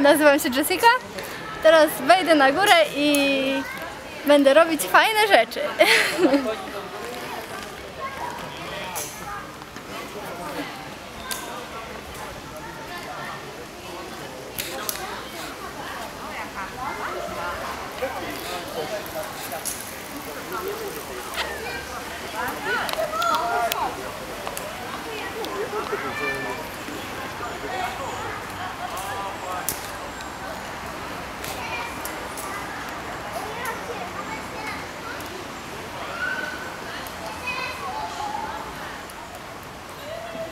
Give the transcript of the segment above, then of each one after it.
Nazywam się Jessica. Teraz wejdę na górę i będę robić fajne rzeczy.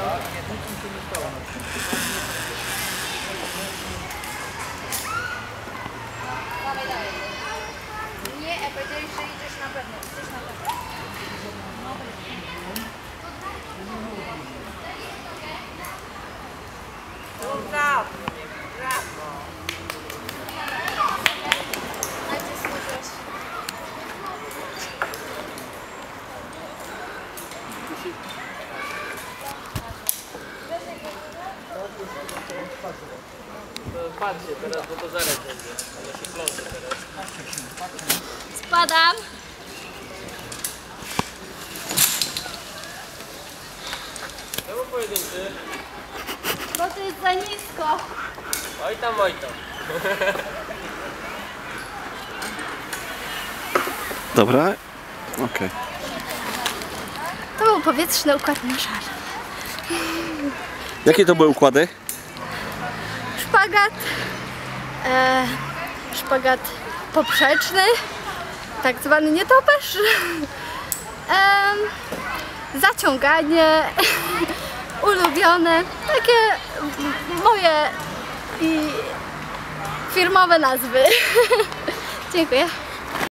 mi się nie a powiedziałeś, że idziesz na pewno. Idziesz na pewno. Brawo, brawo. Dajcie słyszeć. Patrzcie teraz, bo to zaraz będzie. Ale się teraz. Spadam. Czemu pojedynczy? Bo to jest za nisko. Oj tam, oj tam. Dobra, okej. To był powietrzny układ na szar. Jakie to były układy? Szpagat. E, szpagat poprzeczny. Tak zwany nietoperz. Em, zaciąganie. Ulubione. Takie moje i firmowe nazwy. Dziękuję.